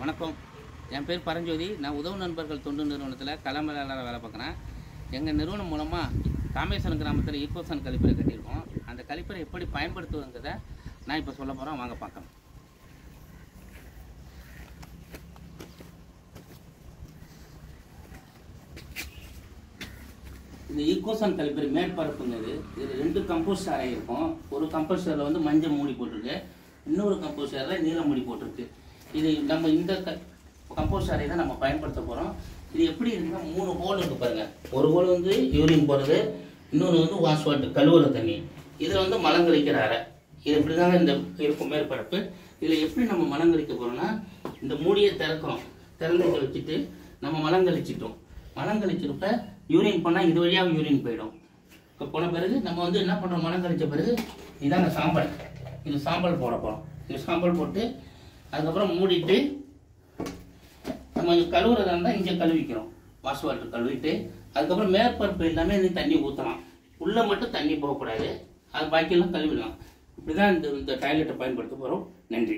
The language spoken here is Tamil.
வணக்கம். என் பேர் பரஞ்சோதி. நான் உதவு நண்பர்கள் தொண்டு நிறுவனத்தில் களமேலாளராக வேலை பார்க்குறேன். எங்கள் நிறுவனம் மூலமாக காமேஸ்வரம் கிராமத்தில் ஈக்கோசன் கழிப்பறை கட்டியிருக்கோம். அந்த கழிப்பறை எப்படி பயன்படுத்துவங்கிறத நான் இப்போ சொல்ல போகிறேன் வாங்க பார்க்கலாம். இந்த ஈக்கோசன் கழிப்பறை மேற்பரப்புங்க இது ரெண்டு கம்போஸ்ட் அறை இருக்கும். ஒரு கம்போஸ்டரில் வந்து மஞ்சள் மூடி போட்டிருக்கு. இன்னொரு கம்போஸ்டரில் நீல மூடி போட்டிருக்கு. இது நம்ம இந்த கம்போஸ்ட் அறை தான் நம்ம பயன்படுத்த போகிறோம் இது எப்படி இருக்குன்னா மூணு ஹோல் இருக்கு பாருங்கள் ஒரு ஹோல் வந்து யூரின் போகிறது இன்னொன்று வந்து வாஷ் வாட்டர் கழுவுற தண்ணி. இதில் வந்து மலங்கழிக்கிற அறை. இது இப்படி தாங்க இந்த இருக்கும் மேற்பரப்பு. இதில் எப்படி நம்ம மலங்கழிக்க போகிறோம்னா இந்த மூடியை திறக்கிறோம் திறந்து இதை வச்சுட்டு நம்ம மலம் கழிச்சிட்டோம் மலம் கழிச்சிருப்ப யூரின் பண்ணால் இது வழியாக யூரின் போயிடும். இப்போ போன பிறகு நம்ம வந்து என்ன பண்ணுறோம் மலம் கழிச்ச பிறகு இதாங்க சாம்பல். இது சாம்பல் போட போகிறோம் இது சாம்பல் போட்டு அதுக்கப்புறம் மூடிட்டு நம்ம இங்க கழுவுறதா இருந்தால் இங்கே கழுவிக்கிறோம். வாஷ் வாட்டர் கழுவிட்டு அதுக்கப்புறம் மேற்பரப்பு எல்லாமே இந்த தண்ணி ஊற்றலாம் உள்ளே மட்டும் தண்ணி போகக்கூடாது. அது பாக்கியெல்லாம் கழுவிடலாம். இப்படி தான் இந்த இந்த டாய்லெட்டை பயன்படுத்த போகிறோம் நன்றி.